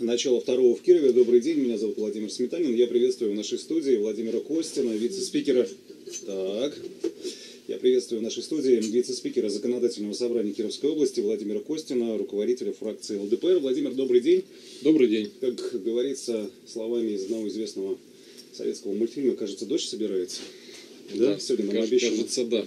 начало второго в Кирове. Добрый день, меня зовут Владимир Сметанин. Я приветствую в нашей студии Владимира Костина, вице-спикера. Так. Я приветствую в нашей студии вице-спикера Законодательного собрания Кировской области Владимира Костина, руководителя фракции ЛДПР. Владимир, добрый день. Добрый день. Как говорится словами из одного известного советского мультфильма, кажется, дождь собирается. Да, да сегодня нам обещано. Кажется, да.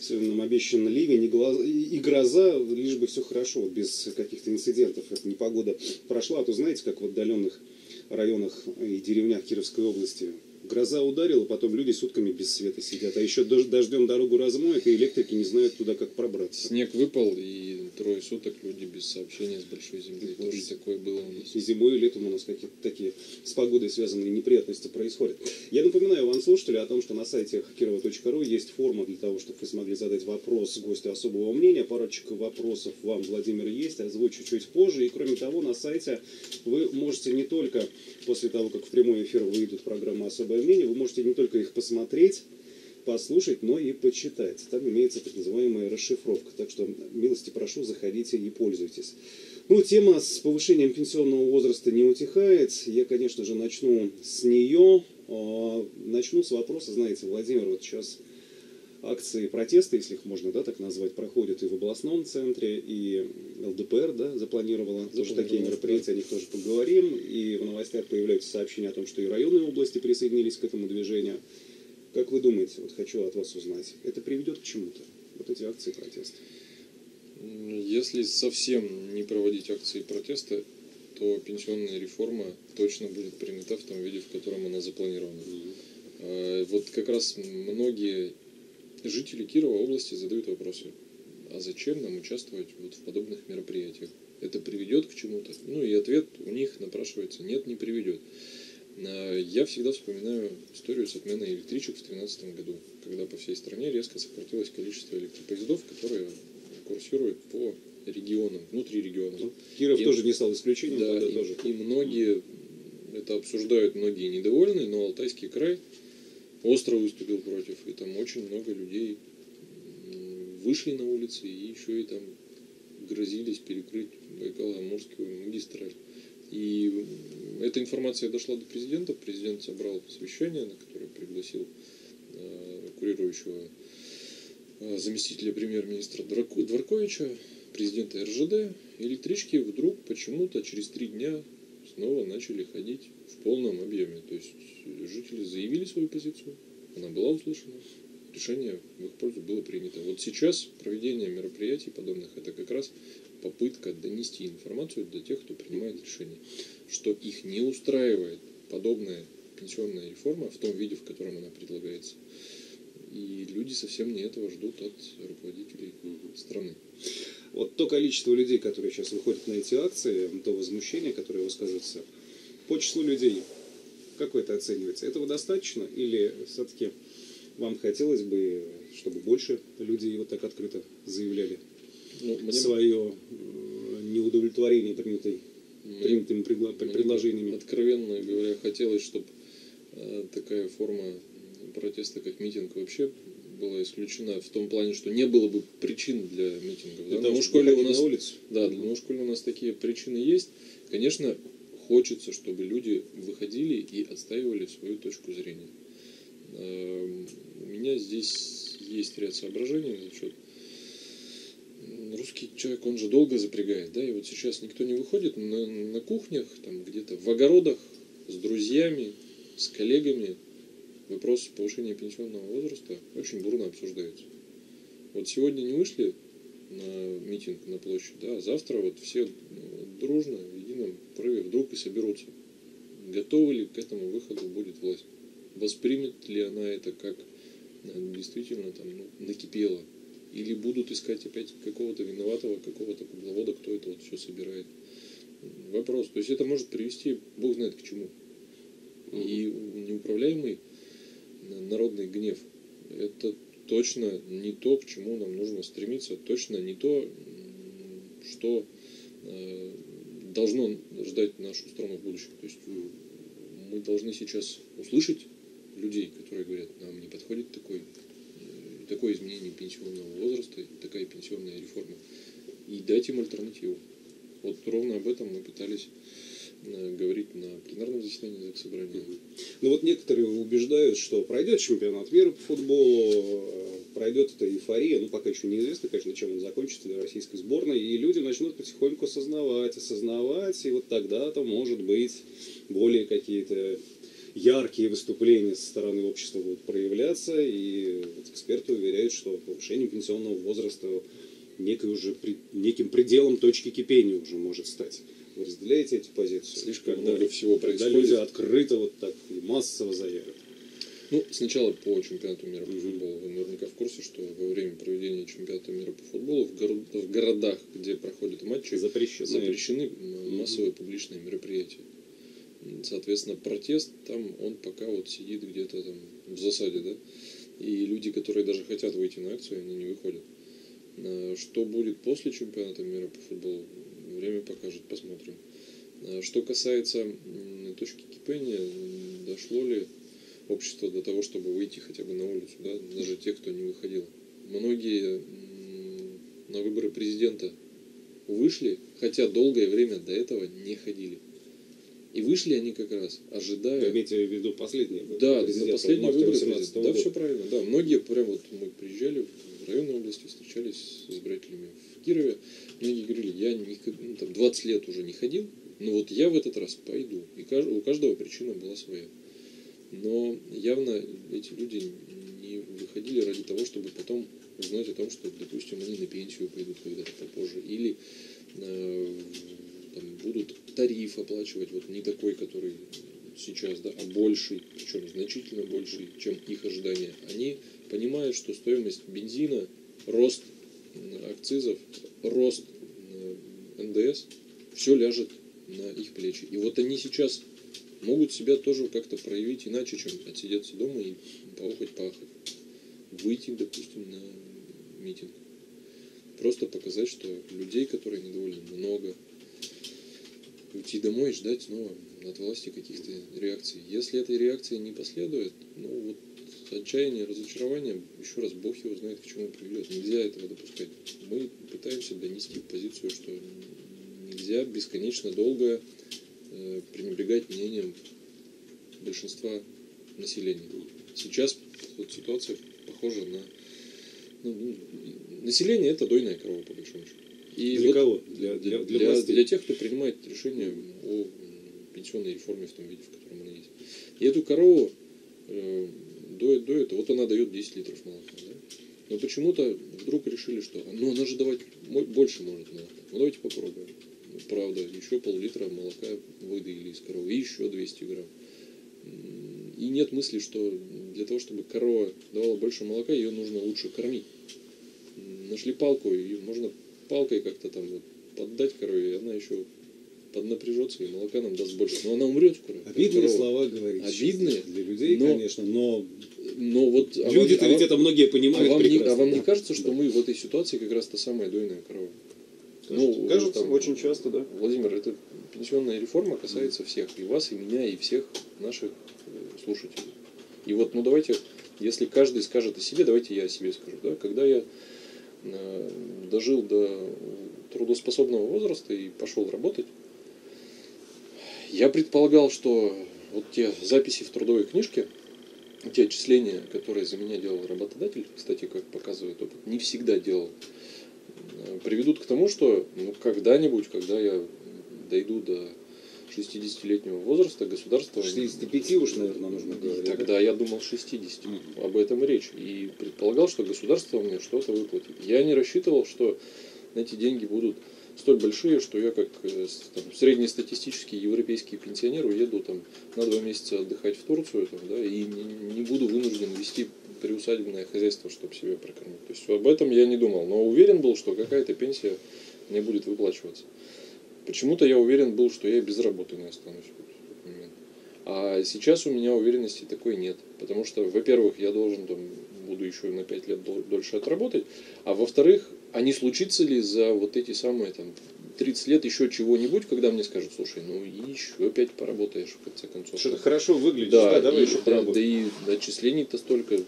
Сегодня нам обещан ливень и, глаз... и гроза, лишь бы все хорошо, без каких-то инцидентов. Эта непогода прошла, а то знаете, как в отдаленных районах и деревнях Кировской области Гроза ударила, потом люди сутками без света сидят. А еще дождем дорогу размоет, и электрики не знают туда, как пробраться. Снег выпал, и трое суток люди без сообщения с большой земли. И Тоже такое было у нас. И зимой, и летом у нас какие-то такие с погодой связанные неприятности происходят. Я напоминаю вам, слушатели, о том, что на сайте кирова.ру есть форма для того, чтобы вы смогли задать вопрос гостю особого мнения. Парочка вопросов вам, Владимир, есть, озвучу чуть позже. И кроме того, на сайте вы можете не только после того, как в прямой эфир выйдут программы «Особое мнение, вы можете не только их посмотреть, послушать, но и почитать. Там имеется так называемая расшифровка. Так что милости прошу, заходите и пользуйтесь. Ну, тема с повышением пенсионного возраста не утихает. Я, конечно же, начну с нее. А, начну с вопроса, знаете, Владимир, вот сейчас акции протеста, если их можно да, так назвать, проходят и в областном центре, и ЛДПР да, запланировала тоже такие мероприятия, о них тоже поговорим. И в новостях появляются сообщения о том, что и районные области присоединились к этому движению. Как вы думаете, вот хочу от вас узнать, это приведет к чему-то, вот эти акции протеста? Если совсем не проводить акции протеста, то пенсионная реформа точно будет принята в том виде, в котором она запланирована. Mm-hmm. Вот как раз многие Жители Кирова области задают вопросы, а зачем нам участвовать вот в подобных мероприятиях? Это приведет к чему-то? Ну и ответ у них напрашивается, нет, не приведет. А, я всегда вспоминаю историю с отменой электричек в 2013 году, когда по всей стране резко сократилось количество электропоездов, которые курсируют по регионам, внутри регионов. Ну, Киров и, тоже не стал исключением. Да, и, тоже. и многие это обсуждают, многие недовольны, но Алтайский край остро выступил против, и там очень много людей вышли на улицы и еще и там грозились перекрыть Байкало-Амурскую магистраль. И эта информация дошла до президента, президент собрал совещание, на которое пригласил э, курирующего э, заместителя премьер-министра Дворковича, президента РЖД, электрички вдруг почему-то через три дня снова начали ходить в полном объеме. То есть жители заявили свою позицию, она была услышана, решение в их пользу было принято. Вот сейчас проведение мероприятий подобных это как раз попытка донести информацию до тех, кто принимает решение, что их не устраивает подобная пенсионная реформа в том виде, в котором она предлагается. И люди совсем не этого ждут от руководителей страны. Вот то количество людей, которые сейчас выходят на эти акции, то возмущение, которое высказывается, по числу людей, как вы это оцениваете? Этого достаточно или все-таки вам хотелось бы, чтобы больше людей вот так открыто заявляли ну, мне... свое неудовлетворение принятой, мне... принятыми предла... предложениями? Откровенно говоря, хотелось, чтобы э, такая форма протеста, как митинг, вообще была исключена в том плане, что не было бы причин для митингов. Да? Но в школе у нас, на улицу. Да, но в школе у нас такие причины есть. Конечно, хочется, чтобы люди выходили и отстаивали свою точку зрения. Эм, у меня здесь есть ряд соображений за счет русский человек, он же долго запрягает, да, и вот сейчас никто не выходит на, на кухнях, там где-то в огородах с друзьями, с коллегами, вопрос повышения пенсионного возраста очень бурно обсуждается. Вот сегодня не вышли на митинг на площадь, да, а завтра вот все ну, дружно, в едином порыве вдруг и соберутся. Готовы ли к этому выходу будет власть? Воспримет ли она это как э, действительно там ну, накипело? Или будут искать опять какого-то виноватого, какого-то кукловода, кто это вот все собирает? Вопрос. То есть это может привести, бог знает к чему. И неуправляемый народный гнев – это точно не то, к чему нам нужно стремиться, точно не то, что э, должно ждать нашу страну в будущем. То есть мы должны сейчас услышать людей, которые говорят, нам не подходит такой, такое изменение пенсионного возраста, такая пенсионная реформа, и дать им альтернативу. Вот ровно об этом мы пытались э, говорить на пленарном заседании собрания. Ну вот некоторые убеждают, что пройдет чемпионат мира по футболу, э, пройдет эта эйфория, ну пока еще неизвестно, конечно, чем он закончится для российской сборной, и люди начнут потихоньку осознавать, осознавать, и вот тогда-то, может быть, более какие-то яркие выступления со стороны общества будут проявляться, и вот эксперты уверяют, что повышение пенсионного возраста некой уже, неким пределом точки кипения уже может стать. Вы разделяете эти позиции? Слишком когда, много всего когда происходит. люди открыто вот так и массово заявят. Ну, сначала по чемпионату мира по футболу. Вы наверняка в курсе, что во время проведения чемпионата мира по футболу в, город, в городах, где проходят матчи, запрещены, запрещены массовые публичные мероприятия. Соответственно, протест там, он пока вот сидит где-то там в засаде, да. И люди, которые даже хотят выйти на акцию, они не выходят. А что будет после чемпионата мира по футболу, время покажет, посмотрим. А что касается точки кипения, дошло ли общество до того, чтобы выйти хотя бы на улицу, да, даже те, кто не выходил. Многие на выборы президента вышли, хотя долгое время до этого не ходили. И вышли они как раз, ожидая... Вы имеете в виду последние выборы? Да, на последние выборы. Да, все правильно. Да, многие прям вот мы приезжали в районной области, встречались с избирателями в Кирове. Многие говорили, я не, ну, там, 20 лет уже не ходил, но вот я в этот раз пойду. И у каждого причина была своя. Но явно эти люди не выходили ради того, чтобы потом узнать о том, что, допустим, они на пенсию пойдут когда-то попозже. Или э, там, будут тариф оплачивать, вот не такой, который сейчас, да, а больший, причем значительно больший, чем их ожидания. Они понимают, что стоимость бензина, рост акцизов, рост НДС, все ляжет на их плечи. И вот они сейчас могут себя тоже как-то проявить иначе, чем отсидеться дома и поохать, пахать. Выйти, допустим, на митинг. Просто показать, что людей, которые недовольны, много. Уйти домой и ждать снова от власти каких-то реакций. Если этой реакции не последует, ну вот отчаяние, разочарование, еще раз, Бог его знает, к чему приведет. Нельзя этого допускать. Мы пытаемся донести позицию, что нельзя бесконечно долго Э, пренебрегать мнением большинства населения. Сейчас вот ситуация похожа на... Ну, ну население это дойная корова, по большому счету. И для вот кого? Для, для, для, для, для тех, кто принимает решение о пенсионной реформе в том виде, в котором она есть. И эту корову э, доет, доет, вот она дает 10 литров молока. Да? Но почему-то вдруг решили, что ну она же давать больше может молока. Ну давайте попробуем правда, еще пол-литра молока выдаили из коровы, и еще 200 грамм. И нет мысли, что для того, чтобы корова давала больше молока, ее нужно лучше кормить. Нашли палку, и можно палкой как-то там вот поддать корове, и она еще поднапряжется, и молока нам даст больше. Но она умрет скоро. Обидные слова говорить. Обидные. Для людей, но, конечно, но... Но вот, а Люди-то а ведь это многие понимают а вам, не, а вам не кажется, что да. мы в этой ситуации как раз та самая дойная корова? Ну, кажется, там, очень часто, да. Владимир, эта пенсионная реформа касается всех, и вас, и меня, и всех наших э, слушателей. И вот, ну давайте, если каждый скажет о себе, давайте я о себе скажу. Да? Когда я дожил до трудоспособного возраста и пошел работать, я предполагал, что вот те записи в трудовой книжке, те отчисления, которые за меня делал работодатель, кстати, как показывает опыт, не всегда делал приведут к тому, что ну, когда-нибудь, когда я дойду до 60-летнего возраста, государство... 65 уж, наверное, нужно говорить. Тогда да? я думал 60. Mm-hmm. Об этом речь. И предполагал, что государство мне что-то выплатит. Я не рассчитывал, что эти деньги будут столь большие, что я как э, там, среднестатистический европейский пенсионер уеду там, на два месяца отдыхать в Турцию там, да, и не, не буду вынужден вести приусадебное хозяйство, чтобы себе прокормить. То есть об этом я не думал, но уверен был, что какая-то пенсия мне будет выплачиваться. Почему-то я уверен был, что я без работы не останусь в этот момент. А сейчас у меня уверенности такой нет. Потому что, во-первых, я должен там, буду еще на 5 лет дольше отработать, а во-вторых, а не случится ли за вот эти самые там 30 лет еще чего-нибудь, когда мне скажут, слушай, ну еще опять поработаешь в конце концов. Что-то хорошо выглядит, да, да давай и, еще да, да и отчислений-то столько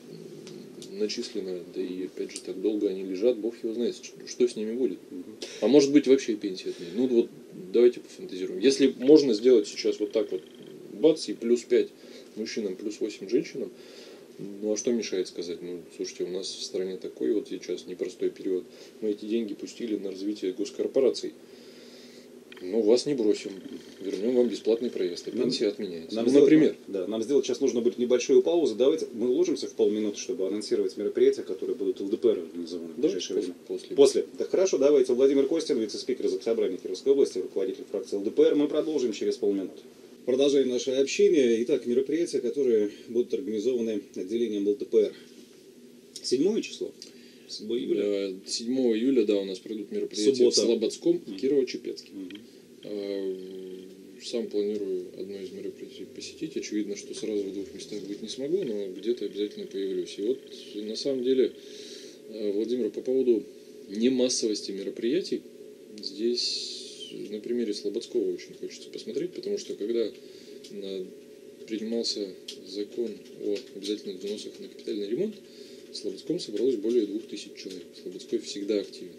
начислено, да и опять же так долго они лежат, бог его знает, что, что с ними будет. А может быть вообще пенсия отменят. Ну вот давайте пофантазируем. Если можно сделать сейчас вот так вот, бац, и плюс 5 мужчинам, плюс 8 женщинам, ну а что мешает сказать? Ну, слушайте, у нас в стране такой вот сейчас непростой период. Мы эти деньги пустили на развитие госкорпораций. Ну, вас не бросим. Вернем вам бесплатный проезд. А пенсия Нам- отменяется. Нам ну, сделать- например. Да, нам сделать сейчас нужно будет небольшую паузу. Давайте мы уложимся в полминуты, чтобы анонсировать мероприятия, которые будут ЛДПР организованы в Да, ближайшее после, время. после. После. Так хорошо, давайте. Владимир Костин, вице-спикер Заксобрания Кировской области, руководитель фракции ЛДПР. Мы продолжим через полминуты. Продолжаем наше общение. Итак, мероприятия, которые будут организованы отделением ЛДПР. Седьмое число. 7 июля. Э, 7 июля, да, у нас пройдут мероприятия Суббота. в Слободском и. Кирово-Чепецке. А, Сам планирую одно из мероприятий посетить. Очевидно, что сразу в двух местах быть не смогу, но где-то обязательно появлюсь. И вот на самом деле, э, Владимир, по поводу немассовости мероприятий, здесь на примере Слободского очень хочется посмотреть, потому что когда э, принимался закон о обязательных взносах на капитальный ремонт, в Слободском собралось более двух тысяч человек. Слободской всегда активен.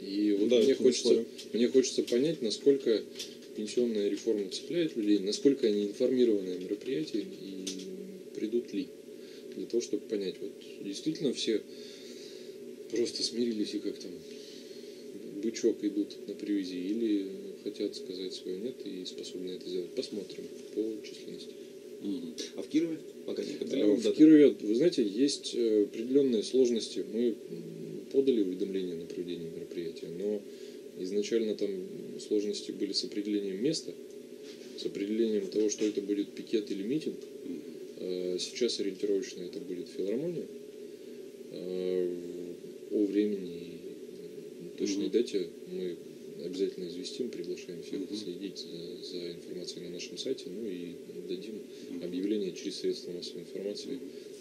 И вот Да, мне не хочется, мне хочется понять, насколько пенсионная реформа цепляет людей, насколько они информированы о мероприятии и придут ли. Для того, чтобы понять, вот действительно все просто смирились и как там бычок идут на привязи или хотят сказать свое нет и способны это сделать. Посмотрим по численности. Мгм. А в Кирове? Пока не определено. В. Кирове, вы знаете, есть э, определенные сложности. Мы подали уведомление на проведение мероприятия, но изначально там сложности были с определением места, с определением того, что это будет пикет или митинг. Э, Сейчас ориентировочно это будет филармония. Э, О времени и точной дате мы обязательно известим, приглашаем всех Мгм. следить за, за информацией на нашем сайте, ну и дадим Мгм. объявление через средства массовой информации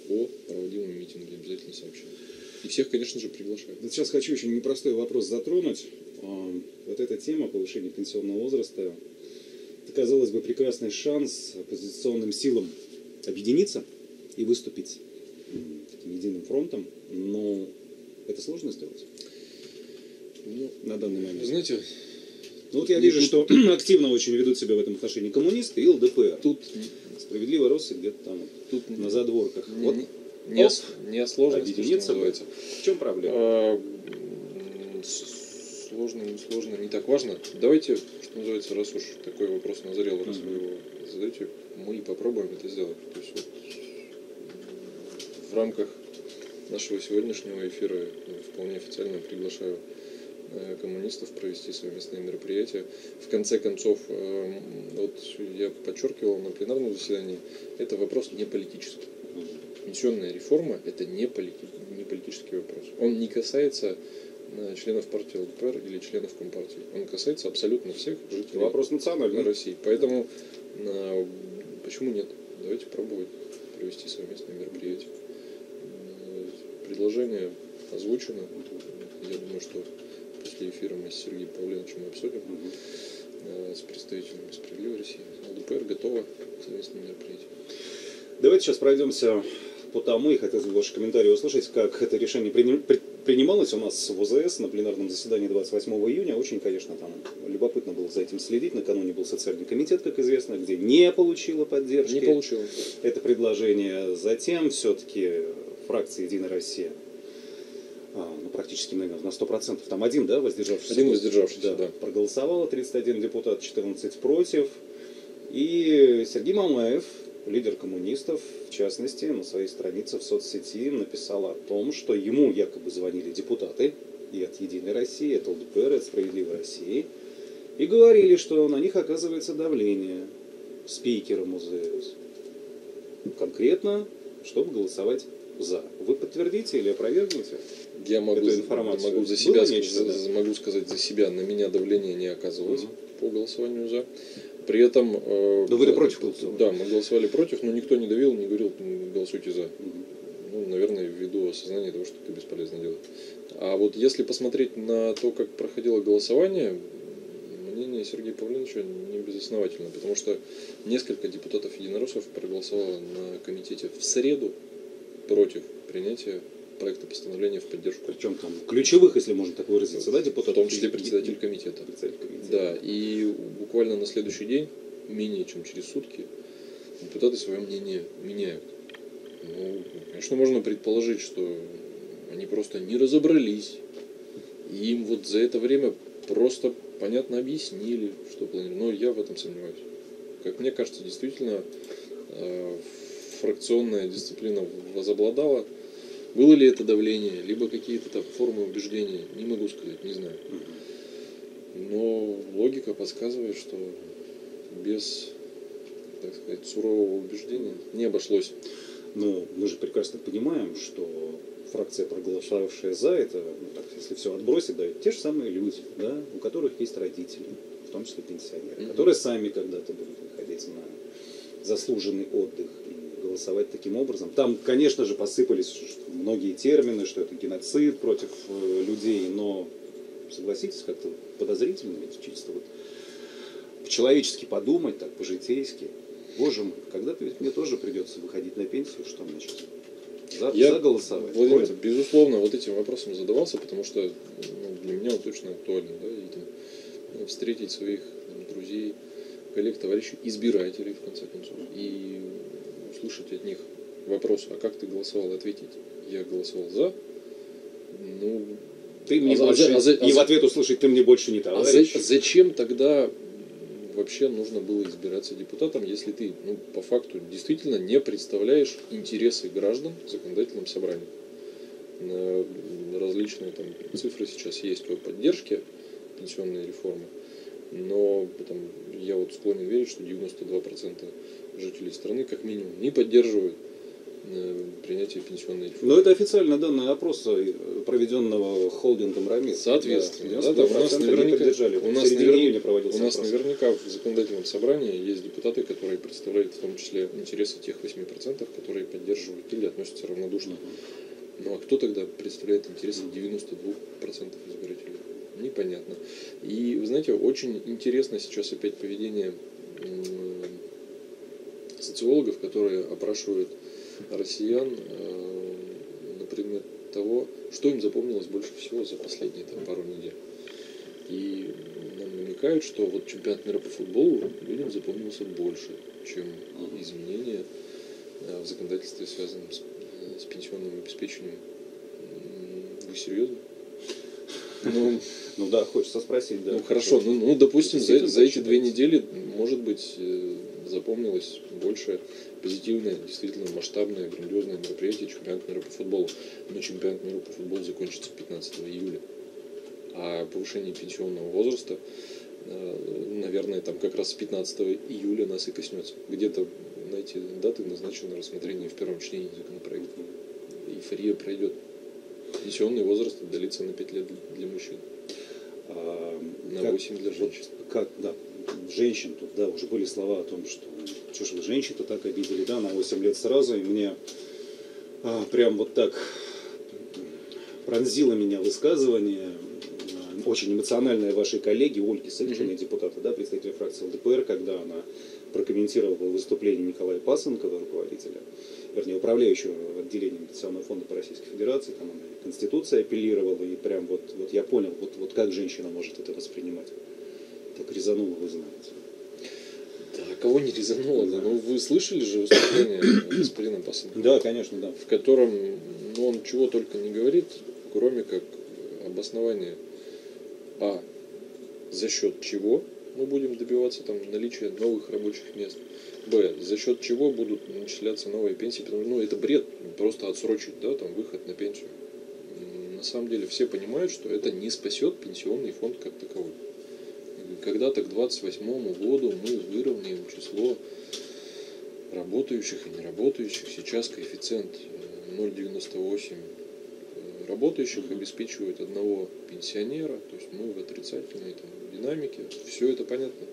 о проводимом митинге, обязательно сообщим. И всех, конечно же, приглашаем. Вот сейчас хочу очень непростой вопрос затронуть. А, Вот эта тема повышения пенсионного возраста, это, казалось бы, прекрасный шанс оппозиционным силам объединиться и выступить таким единым фронтом, но это сложно сделать Ну, на данный момент. знаете, Ну вот я ну, вижу, что активно очень ведут себя в этом отношении коммунисты и ЛДПР. тут, Справедливо Россы где-то там тут на задворках. не, Вот не, оп, не о сложности, что объединиться бы. называется. в чем проблема? А, Сложно, не сложно, не так важно. Давайте, что называется, раз уж такой вопрос назрел, раз вы его задаете, мы попробуем это сделать. То есть вот, в рамках нашего сегодняшнего эфира я вполне официально приглашаю коммунистов провести совместное мероприятие. В конце концов, э, вот я подчеркивал на пленарном заседании, это вопрос не политический. Пенсионная реформа – это не, полити- не политический вопрос. Он не касается э, членов партии ЛДПР или членов Компартии. Он касается абсолютно всех жителей вопрос национальный. России. Поэтому э, почему нет? Давайте пробовать провести совместное мероприятие. Э, Предложение озвучено. Я думаю, что после эфира мы с Сергеем Павленовичем обсудим э, с представителями «Справедливой России». ЛДПР готова к совместному мероприятию. Давайте сейчас пройдемся по тому, и хотелось бы ваши комментарии услышать, как это решение приним- при- принималось у нас в ОЗС на пленарном заседании 28 июня. Очень, конечно, там любопытно было за этим следить. Накануне был социальный комитет, как известно, где не получило поддержки Не получилось. это предложение. Затем все-таки фракция «Единая Россия» а, ну, практически, наверное, на 100%. Там один, да, воздержавшийся? Один воздержавшийся, да. Проголосовало 31 депутат, 14 против. И Сергей Мамаев, лидер коммунистов, в частности, на своей странице в соцсети написал о том, что ему якобы звонили депутаты и от «Единой России», и от ЛДПР, и от «Справедливой России», и говорили, что на них оказывается давление спикером УЗС. Конкретно, чтобы голосовать за. Вы подтвердите или опровергнете? Я могу, эту информацию. могу за себя нечто, за- да? могу сказать за себя, на меня давление не оказывалось Мгм. по голосованию за. При этом. э, Но вы-то да, против голосовали? Да, мы голосовали против, но никто не давил, не говорил, «М, голосуйте за. Мгм. Ну, наверное, ввиду осознания того, что это бесполезно делать. А вот если посмотреть на то, как проходило голосование, мнение Сергея Павленовича не безосновательно, потому что несколько депутатов единороссов проголосовало на комитете в среду против принятия проекта постановления в поддержку. Причем там ключевых, если можно так выразиться, да, В депутатов? том числе председатель комитета. Председатель комитета. Да, и буквально на следующий день, менее чем через сутки, депутаты свое мнение меняют. Ну, конечно, можно предположить, что они просто не разобрались. И им вот за это время просто понятно объяснили, что планируют. Но я в этом сомневаюсь. Как мне кажется, действительно э, фракционная дисциплина возобладала. Было ли это давление, либо какие-то там формы убеждения, не могу сказать, не знаю. Но логика подсказывает, что без, так сказать, сурового убеждения не обошлось. Но мы же прекрасно понимаем, что фракция, проголосовавшая за это, ну, так, если все отбросить, да, те же самые люди, да, у которых есть родители, в том числе пенсионеры, Мгм. которые сами когда-то будут выходить на заслуженный отдых и голосовать таким образом. Там, конечно же, посыпались многие термины, что это геноцид против э, людей, но согласитесь, как-то подозрительно ведь чисто вот по-человечески подумать, так, по-житейски. Боже мой, когда-то ведь мне тоже придется выходить на пенсию, что мне сейчас? За, Я, заголосовать. Владимир, Против? безусловно, вот этим вопросом задавался, потому что ну, для меня он точно актуален. Да, и, там, э, встретить своих там, друзей, коллег, товарищей, избирателей, в конце концов, и услышать от них вопрос, а как ты голосовал, ответить, я голосовал за, ну, Ты мне А больше... а за- а и за- в ответ услышать, ты мне больше не А за- товарищ. зачем тогда вообще нужно было избираться депутатом, если ты, ну, по факту, действительно не представляешь интересы граждан в законодательном собрании? На- Различные там цифры сейчас есть по поддержке пенсионной реформы, но там, я вот склонен верить, что 92% жителей страны как минимум не поддерживают э, принятие пенсионной реформы. Но это официально данные опроса, э, проведенного холдингом Рамис. Соответственно, Да, да, у нас 92% не наверняка, поддержали. у нас, середине наверня- июня проводился у нас опрос. наверняка в законодательном собрании есть депутаты, которые представляют в том числе интересы тех 8%, которые поддерживают или относятся равнодушно. Ну а кто тогда представляет интересы 92% избирателей? Непонятно. И вы знаете, очень интересно сейчас опять поведение социологов, которые опрашивают россиян э, на предмет того, что им запомнилось больше всего за последние там, пару недель. И нам намекают, что вот чемпионат мира по футболу людям запомнился больше, чем изменения э, в законодательстве, связанном с, э, с пенсионным обеспечением. Вы серьезно? Ну, Ну да, хочется спросить, да. ну хорошо, ну, ну, допустим, за, за эти две недели, может быть, запомнилось больше позитивное, действительно масштабное, грандиозное мероприятие чемпионат мира по футболу. Но чемпионат мира по футболу закончится 15 июля. А повышение пенсионного возраста, э, наверное, там как раз с 15 июля нас и коснется. Где-то на эти даты назначено рассмотрение в первом чтении законопроекта. Эйфория пройдет. Пенсионный возраст отдалится на 5 лет для мужчин. А, На как- 8 для вот женщин. как, да, женщин тут, да, уже были слова о том, что что ж вы женщин-то так обидели, да, на 8 лет сразу, и мне а, прям вот так пронзило меня высказывание, а, очень эмоциональное вашей коллеги Ольги Сыльчиной, Мгм. депутата, да, представителя фракции ЛДПР, когда она прокомментировала выступление Николая Пасынкова, руководителя, вернее, управляющего отделением Пенсионного фонда по Российской Федерации, там она Конституция апеллировала, и прям вот, вот я понял, вот, вот как женщина может это воспринимать. Так резануло, вы знаете. Да, кого не резануло, да. Ну, вы слышали же выступление господина Пасынкова, Да, конечно, да. в котором ну, он чего только не говорит, кроме как обоснования А. За счет чего мы будем добиваться там наличия новых рабочих мест. Б. За счет чего будут начисляться новые пенсии. Потому что ну, это бред просто отсрочить да, там, выход на пенсию. На самом деле все понимают, что это не спасет пенсионный фонд как таковой. Когда-то к 28 году мы выровняем число работающих и неработающих. Сейчас коэффициент э, 0,98 э, работающих обеспечивает одного пенсионера, то есть мы в отрицательной там, динамике. Все это понятно.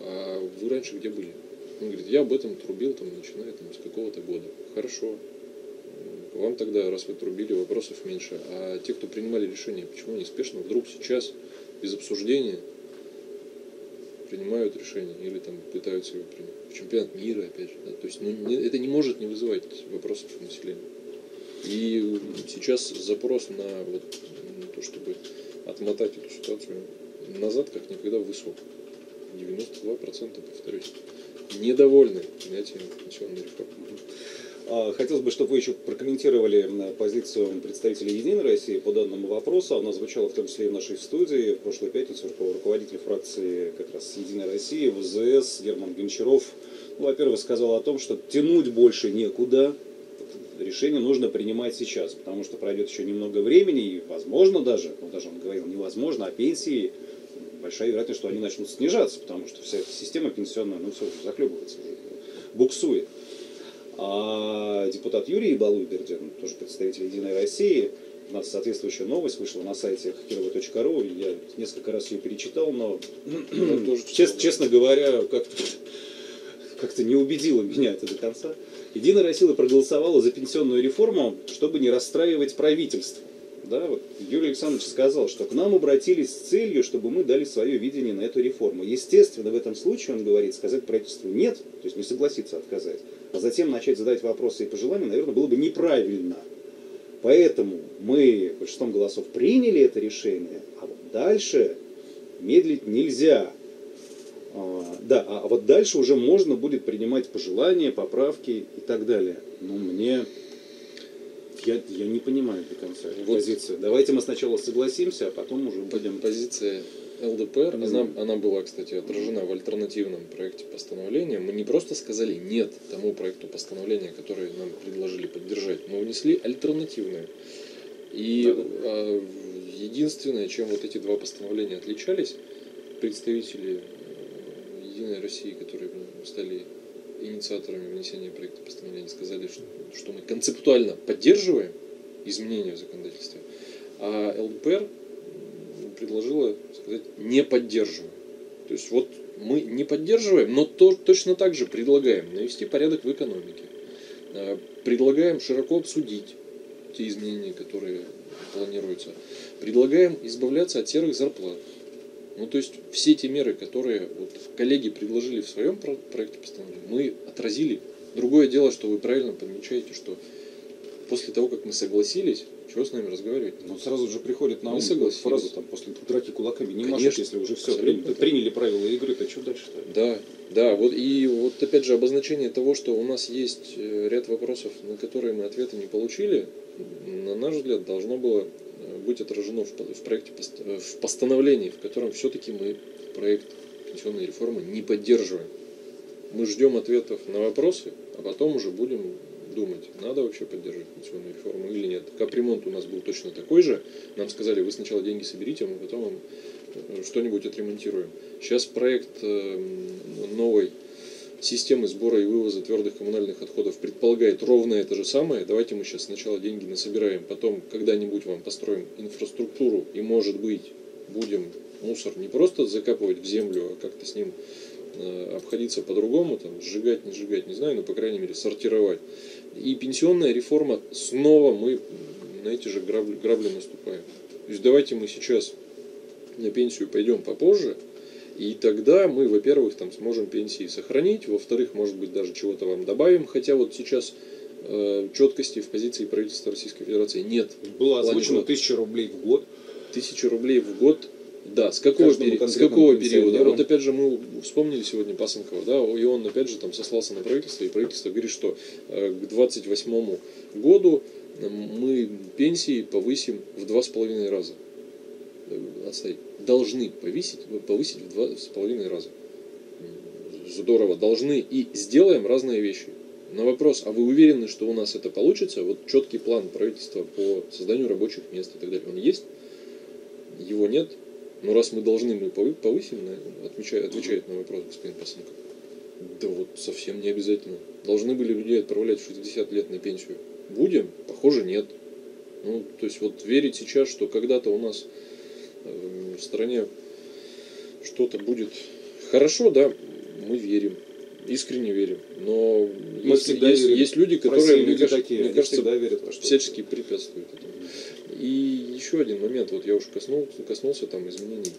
А вы раньше где были? Он говорит, я об этом трубил, там, начиная там, с какого-то года. Хорошо. Вам тогда, раз вы трубили, вопросов меньше. А те, кто принимали решение, почему они спешно вдруг сейчас, без обсуждения, принимают решение или там пытаются его принять. В чемпионат мира, опять же. да. То есть ну, не- это не может не вызывать вопросов у населения. И сейчас запрос на, вот, на то, чтобы отмотать эту ситуацию назад, как никогда высок. 92%, повторюсь, недовольны принятием пенсионной реформы. А, хотелось бы, чтобы вы еще прокомментировали позицию представителей Единой России по данному вопросу. Она звучала в том числе и в нашей студии. В прошлую пятницу руководитель фракции как раз Единой России, ВЗС Герман Гончаров, ну, во-первых, сказал о том, что тянуть больше некуда, решение нужно принимать сейчас, потому что пройдет еще немного времени, и возможно даже, ну даже он говорил невозможно, а пенсии, большая вероятность, что они начнут снижаться, потому что вся эта система пенсионная, ну все, захлебывается, буксует. А депутат Юрий Балуйбердин, тоже представитель Единой России, у нас соответствующая новость вышла на сайте кирова.ру, я несколько раз ее перечитал, но, честно, честно говоря, как-то как не убедило меня это до конца. Единая Россия проголосовала за пенсионную реформу, чтобы не расстраивать правительство. Да, вот Юрий Александрович сказал, что к нам обратились с целью, чтобы мы дали свое видение на эту реформу. Естественно, в этом случае, он говорит, сказать правительству нет, то есть не согласиться отказать, а затем начать задать вопросы и пожелания, наверное, было бы неправильно. Поэтому мы большинством голосов приняли это решение, а вот дальше медлить нельзя. А, да, а вот дальше уже можно будет принимать пожелания, поправки и так далее. Но мне я, я не понимаю до конца вот. позицию. Давайте мы сначала согласимся, а потом уже будем... Позиция ЛДПР, она, она была, кстати, отражена в альтернативном проекте постановления. Мы не просто сказали нет тому проекту постановления, который нам предложили поддержать, мы внесли альтернативное. И да. а, единственное, чем вот эти два постановления отличались, представители Единой России, которые стали инициаторами внесения проекта постановления, сказали, что, что мы концептуально поддерживаем изменения в законодательстве, а ЛДПР предложила сказать не поддерживаем. То есть вот мы не поддерживаем, но то, точно так же предлагаем навести порядок в экономике. А, предлагаем широко обсудить те изменения, которые планируются. Предлагаем избавляться от серых зарплат. Ну, то есть все те меры, которые вот коллеги предложили в своем проекте постановления, мы отразили. Другое дело, что вы правильно подмечаете, что после того, как мы согласились, чего с нами разговаривать? Ну, сразу же приходит на ум фразу там, после драки кулаками не Конечно, машут, если уже все приняли, приняли правила игры, то что дальше-то? Да, да, вот и вот опять же обозначение того, что у нас есть э, ряд вопросов, на которые мы ответы не получили, на наш взгляд, должно было быть отражено в, проекте, в постановлении, в котором все-таки мы проект пенсионной реформы не поддерживаем. Мы ждем ответов на вопросы, а потом уже будем думать, надо вообще поддерживать пенсионную реформу или нет. Капремонт у нас был точно такой же. Нам сказали, вы сначала деньги соберите, а мы потом вам э, что-нибудь отремонтируем. Сейчас проект э, новой системы сбора и вывоза твердых коммунальных отходов предполагает ровно это же самое. Давайте мы сейчас сначала деньги насобираем, потом когда-нибудь вам построим инфраструктуру и, может быть, будем мусор не просто закапывать в землю, а как-то с ним э, обходиться по-другому, там, сжигать, не сжигать, не знаю, но, по крайней мере, сортировать. И пенсионная реформа, снова мы на эти же грабли, грабли наступаем. То есть давайте мы сейчас на пенсию пойдем попозже, и тогда мы, во-первых, там сможем пенсии сохранить, во-вторых, может быть, даже чего-то вам добавим, хотя вот сейчас э, четкости в позиции правительства Российской Федерации нет. Было озвучено тысяча рублей в год. Тысяча рублей в год да, с какого, пери... с какого периода? Вот опять же мы вспомнили сегодня Пасынкова, да, и он опять же там сослался на правительство, и правительство говорит, что э, к 28 году мы пенсии повысим в два с половиной раза. Отстоять должны повысить, повысить в два с половиной раза. Здорово, должны и сделаем разные вещи. На вопрос, а вы уверены, что у нас это получится? Вот четкий план правительства по созданию рабочих мест и так далее, он есть? Его нет. Но раз мы должны, мы повысим, отвечает, отвечает на вопрос господин Пасынков. Да вот совсем не обязательно. Должны были людей отправлять в 60 лет на пенсию. Будем? Похоже, нет. Ну, то есть вот верить сейчас, что когда-то у нас в стране что-то будет хорошо, да, мы верим, искренне верим. Но мы есть, есть, верим. есть люди, которые, мне, люди кажется, такие, мне кажется, верят всячески препятствуют этому. И еще один момент, вот я уже коснулся, коснулся там изменений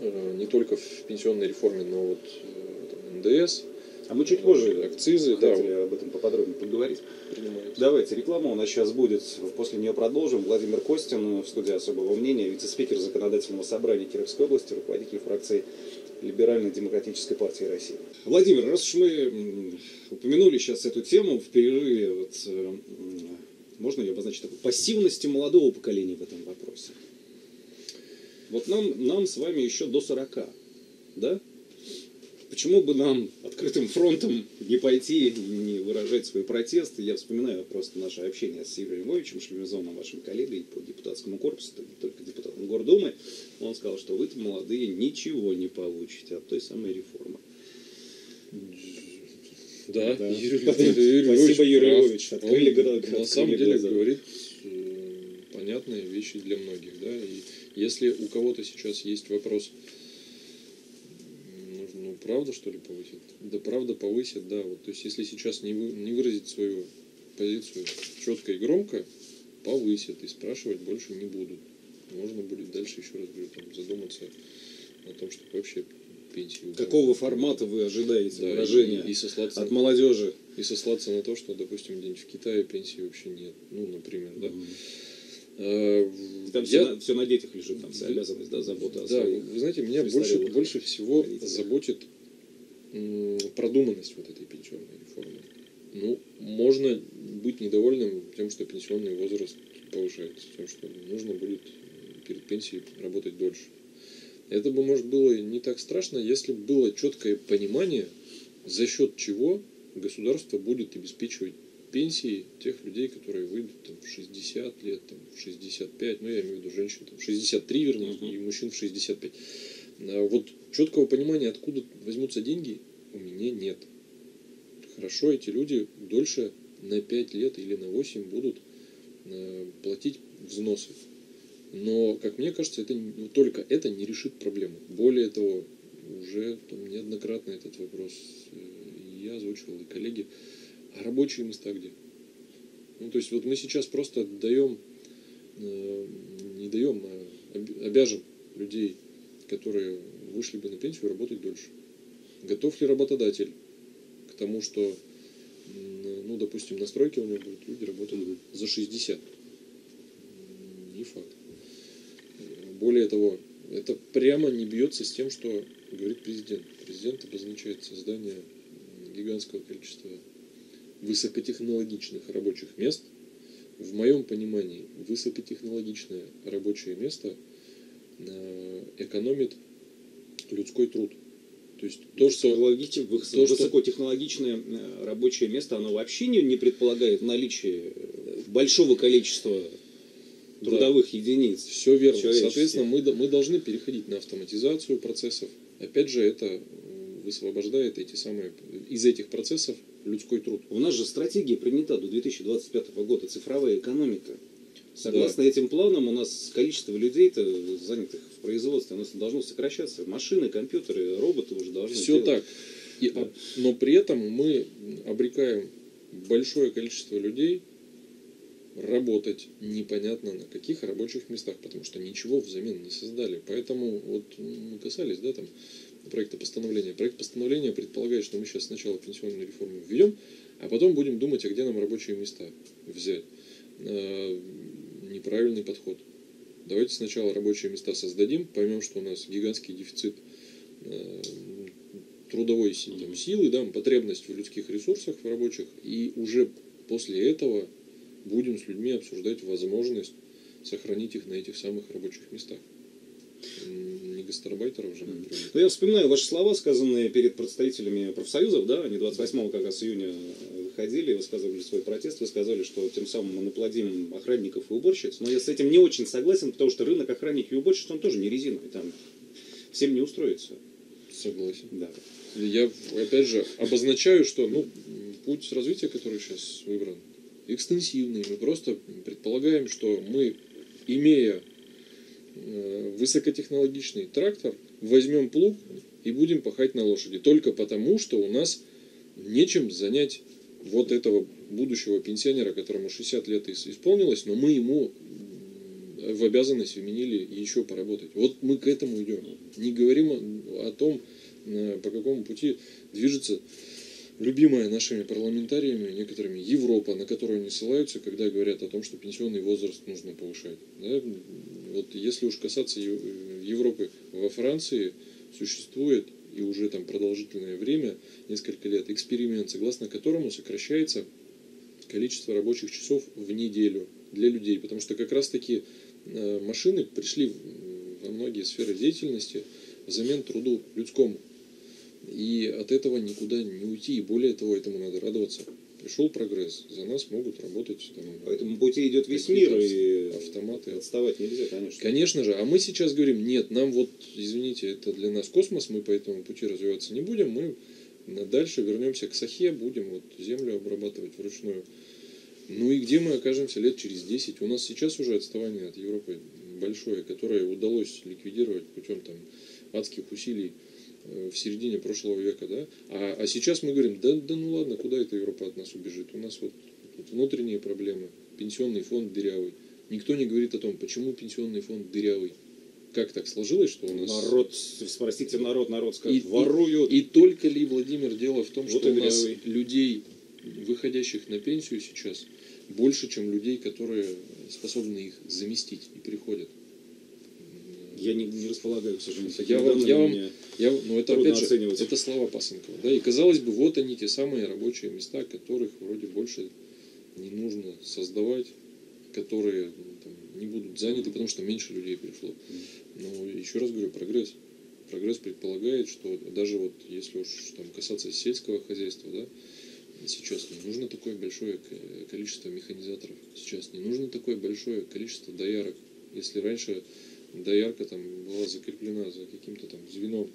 э, не только в пенсионной реформе, но вот э, там, НДС, А мы чуть позже акцизы, да, об этом поподробнее поговорить. принимаются. Давайте, реклама у нас сейчас будет. После нее продолжим. Владимир Костин в студии особого мнения, вице-спикер Законодательного собрания Кировской области, руководитель фракции Либеральной демократической партии России. Владимир, раз уж мы упомянули сейчас эту тему в перерыве, вот, э, можно ее обозначить такой пассивности молодого поколения в этом вопросе. Вот нам, нам с вами еще до 40, да? Почему бы нам открытым фронтом не пойти не выражать свой протест? Я вспоминаю просто наше общение с Игорем Львовичем Шлемезоном, вашим коллегой по депутатскому корпусу, только депутатом Гордумы. Он сказал, что вы-то молодые ничего не получите от той самой реформы. Да, Да. Юрий, Спасибо, Юрий Львович Юрий прав. Львович. Открыли Он гра- на открыли самом деле глаза. говорит понятные вещи для многих. Да? И если у кого-то сейчас есть вопрос, ну, ну, правда что ли повысит? Да правда повысит, да. Вот, то есть если сейчас не, вы- не выразить свою позицию четко и громко, повысят и спрашивать больше не будут. Можно будет дальше еще раз говорю, там, задуматься о том, чтобы вообще пенсию... Какого формата вы ожидаете да, выражения и, и сослаться от молодежи? и сослаться на то, что, допустим, где-нибудь в Китае пенсии вообще нет. Ну, например, да. А, Там я- все, на, всё на детях лежит, там вся обязанность, да, забота о да, вы знаете, меня больше, больше всего родителях. заботит продуманность вот этой пенсионной реформы. Ну, можно быть недовольным тем, что пенсионный возраст повышается, тем, что нужно будет перед пенсией работать дольше. Это бы, может, было не так страшно, если бы было четкое понимание, за счет чего государство будет обеспечивать пенсии тех людей, которые выйдут там, в 60 лет, там, в 65, ну я имею в виду женщин, там, в 63 вернее, Мгм. и мужчин в 65. А Вот четкого понимания, откуда возьмутся деньги, у меня нет. Хорошо, эти люди дольше на 5 лет или на 8 будут э, платить взносы. Но, как мне кажется, это ну, только это не решит проблему. Более того, уже там, неоднократно этот вопрос э, я озвучивал, и коллеги. А рабочие места где? Ну, то есть вот мы сейчас просто даем, э, не даем, а об- обяжем людей, которые вышли бы на пенсию, работать дольше. Готов ли работодатель к тому, что, ну, допустим, на стройке у него будут люди работать за 60? М, Не факт. Более того, это прямо не бьется с тем, что говорит президент. Президент обозначает создание гигантского количества высокотехнологичных рабочих мест. В моем понимании высокотехнологичное рабочее место э, экономит людской труд. То есть то, что то, высокотехнологичное э, рабочее место, оно вообще не, не предполагает наличие э, большого количества Да. трудовых единиц. Все верно. Соответственно, мы, мы должны переходить на автоматизацию процессов. Опять же, это высвобождает эти самые, из этих процессов людской труд. У нас же стратегия принята до 2025 года, цифровая экономика. Согласно этим планам, у нас количество людей, занятых в производстве, оно должно сокращаться. Машины, компьютеры, роботы уже должны Все делать. так. И, Да. а, но при этом мы обрекаем большое количество людей работать непонятно на каких рабочих местах, потому что ничего взамен не создали. Поэтому вот мы касались, да, там проекта постановления. Проект постановления предполагает, что мы сейчас сначала пенсионную реформу введем, а потом будем думать, а где нам рабочие места взять. Э, Неправильный подход. Давайте сначала рабочие места создадим, поймем, что у нас гигантский дефицит э, трудовой там, силы, да, потребность в людских ресурсах в рабочих, и уже после этого будем с людьми обсуждать возможность сохранить их на этих самых рабочих местах. Не гастарбайтеров же, например. Ну, я вспоминаю ваши слова, сказанные перед представителями профсоюзов, да, они 28 как раз июня выходили, высказывали свой протест, вы сказали, что тем самым мы наплодим охранников и уборщиц. Но я с этим не очень согласен, потому что рынок охранники и уборщиц, он тоже не резиновый, там всем не устроится. Согласен. Да. Я, опять же, обозначаю, что ну, путь развития, который сейчас выбран, экстенсивный. Мы просто предполагаем, что мы, имея э, высокотехнологичный трактор, возьмем плуг и будем пахать на лошади. Только потому, что у нас нечем занять вот этого будущего пенсионера, которому 60 лет ис- исполнилось, но мы ему м, в обязанность вменили еще поработать. Вот мы к этому идем. Не говорим о, о том, э, по какому пути движется любимая нашими парламентариями, некоторыми Европа, на которую они ссылаются, когда говорят о том, что пенсионный возраст нужно повышать. Да? Вот если уж касаться Европы, во Франции существует и уже там продолжительное время, несколько лет, эксперимент, согласно которому сокращается количество рабочих часов в неделю для людей. Потому что как раз таки э, машины пришли во многие сферы деятельности взамен труду людскому. И от этого никуда не уйти. И более того, этому надо радоваться. Пришел прогресс, за нас могут работать там, По этому пути идет весь мир, и автоматы. отставать нельзя, конечно. Конечно же. А мы сейчас говорим, нет, нам вот, извините, это для нас космос, мы по этому пути развиваться не будем, мы дальше вернемся к Сахе, будем вот землю обрабатывать вручную. Ну и где мы окажемся лет через 10? У нас сейчас уже отставание от Европы большое, которое удалось ликвидировать путем там, адских усилий в середине прошлого века, да, а, а сейчас мы говорим, да, да ну ладно, куда эта Европа от нас убежит, у нас вот тут внутренние проблемы, пенсионный фонд дырявый, никто не говорит о том, почему пенсионный фонд дырявый, как так сложилось, что у нас... Народ, спросите народ, народ скажет, И- воруют. И только ли, Владимир, дело в том, Вот что и у нас дырявый. людей, выходящих на пенсию сейчас, больше, чем людей, которые способны их заместить и приходят. Я не, не располагаю, к сожалению, Я вам- я вам- Я, ну это опять же, оценивать. это слова Пасынкова. Да? И казалось бы, вот они те самые рабочие места, которых вроде больше не нужно создавать, которые ну, там, не будут заняты, потому что меньше людей пришло. Но еще раз говорю, прогресс. Прогресс предполагает, что даже вот если уж там касаться сельского хозяйства, да, сейчас не нужно такое большое количество механизаторов, сейчас не нужно такое большое количество доярок. Если раньше доярка там была закреплена за каким-то там звеном,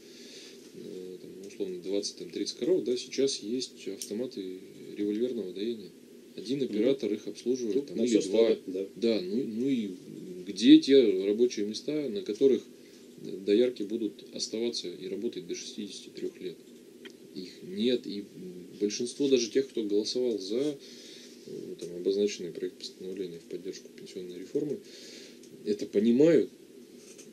э, там, условно 20-30 коров, да, сейчас есть автоматы револьверного доения. Один оператор их обслуживает, Тут там, или два. ставят, да. Да, ну, ну и где те рабочие места, на которых доярки будут оставаться и работать до 63 лет? Их нет, и большинство даже тех, кто голосовал за э, там, обозначенный проект постановления в поддержку пенсионной реформы, это понимают,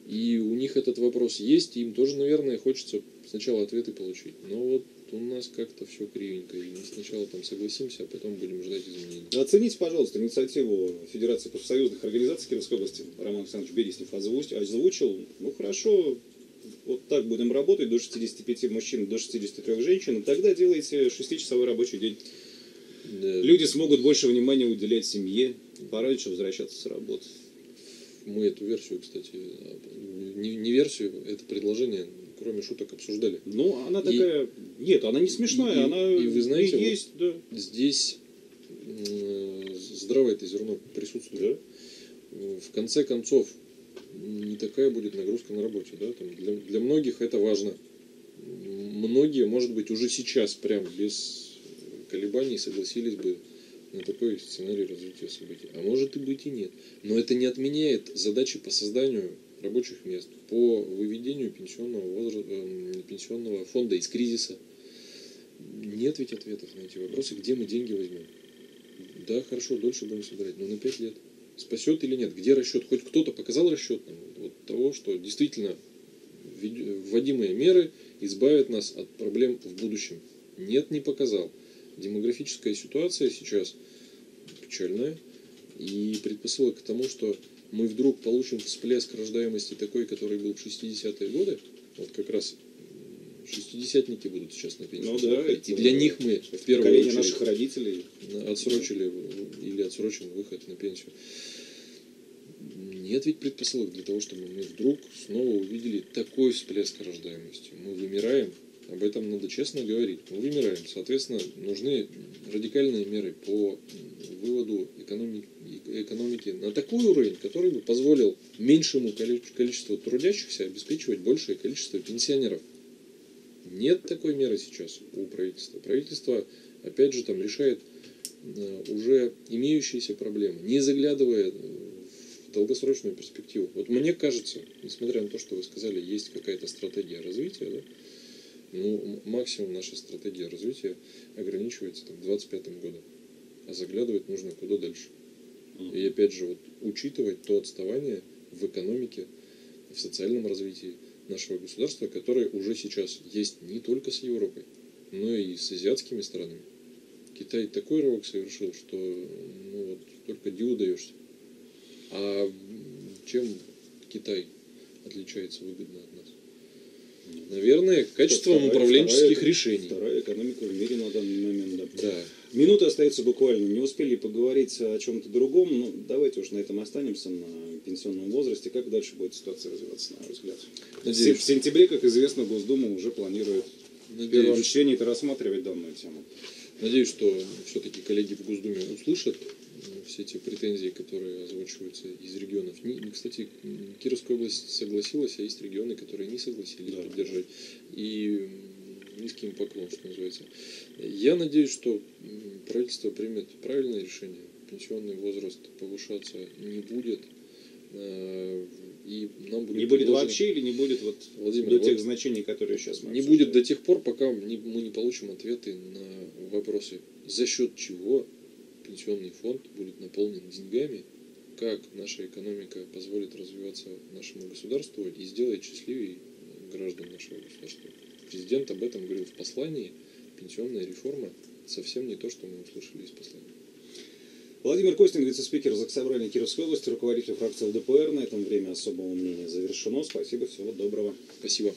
и у них этот вопрос есть, и им тоже, наверное, хочется сначала ответы получить. Но вот у нас как-то все кривенько, и мы сначала там согласимся, а потом будем ждать изменений. Оцените, пожалуйста, инициативу Федерации профсоюзных организаций Кировской области. Роман Александрович Береснев озвуч- озвучил. Ну хорошо, вот так будем работать, до 65 мужчин, до 63 женщин, тогда делайте 6-часовой рабочий день. Да. Люди смогут больше внимания уделять семье, пораньше возвращаться с работы. Мы эту версию, кстати, не, не версию, это предложение, кроме шуток, обсуждали. Ну, она И- такая... Нет, она не смешная, и- она и вы знаете, и вот- есть, да. Здесь м, здравое это зерно присутствует. В конце концов, не такая будет нагрузка на работе. Да? Там для, для многих это важно. Многие, может быть, уже сейчас, прям без колебаний, согласились бы на такой сценарий развития событий. А может и быть и нет. Но это не отменяет задачи по созданию рабочих мест, по выведению пенсионного, возраста, эм, пенсионного фонда из кризиса. Нет ведь ответов на эти вопросы, где мы деньги возьмем. Да, хорошо, дольше будем собирать, но на 5 лет. Спасет или нет? Где расчет? Хоть кто-то показал расчет нам вот того, что действительно введ- вводимые меры избавят нас от проблем в будущем. Нет, не показал. Демографическая ситуация сейчас печальная. И предпосылок к тому, что мы вдруг получим всплеск рождаемости такой, который был в 60-е годы, вот как раз шестидесятники будут сейчас на пенсию. Ну да, и для них мы в первую очередь наших родителей. отсрочили или отсрочим выход на пенсию. Нет ведь предпосылок для того, чтобы мы вдруг снова увидели такой всплеск рождаемости. Мы вымираем, об этом надо честно говорить. Мы вымираем. Соответственно, нужны радикальные меры по выводу экономики, экономики на такой уровень, который бы позволил меньшему количеству трудящихся обеспечивать большее количество пенсионеров. Нет такой меры сейчас у правительства. Правительство, опять же, там решает э, уже имеющиеся проблемы, не заглядывая в долгосрочную перспективу. Вот мне кажется, несмотря на то, что вы сказали, есть какая-то стратегия развития, да, ну, максимум наша стратегия развития ограничивается там, 25 годом. А заглядывать нужно куда дальше. И опять же, вот, учитывать то отставание в экономике, в социальном развитии нашего государства, которое уже сейчас есть не только с Европой, но и с азиатскими странами. Китай такой рывок совершил, что ну, вот, только диву даешься. А чем Китай отличается выгодно от нас? Наверное, качеством Вторая- управленческих вторая- решений. Вторая экономика в мире на данный момент, да. Да. Минуты остается буквально. Не успели поговорить о чем-то другом. Ну, давайте уж на этом останемся, на пенсионном возрасте. Как дальше будет ситуация развиваться, на ваш взгляд? Надеюсь, В сентябре, как известно, Госдума уже планирует в Надеюсь, первом чтении это рассматривать данную тему. Надеюсь, что все-таки коллеги в Госдуме услышат все те претензии, которые озвучиваются из регионов. Не- кстати, Кировская область согласилась, а есть регионы, которые не согласились Да. поддержать. И м, низкий им поклон, что называется. Я надеюсь, что правительство примет правильное решение. Пенсионный возраст повышаться не будет. э, И нам будет Не будет предложено- вообще или не будет вот Владимир, до вот тех значений, которые сейчас мы не обсуждаем? будет до тех пор, пока мы не получим ответы на вопросы, за счет чего пенсионный фонд будет наполнен деньгами, как наша экономика позволит развиваться нашему государству и сделает счастливее граждан нашего государства. Президент об этом говорил в послании. Пенсионная реформа совсем не то, что мы услышали из послания. Владимир Костин, вице-спикер Заксобрания Кировской области, руководитель фракции ЛДПР. На этом время особого мнения завершено. Спасибо, всего доброго. Спасибо.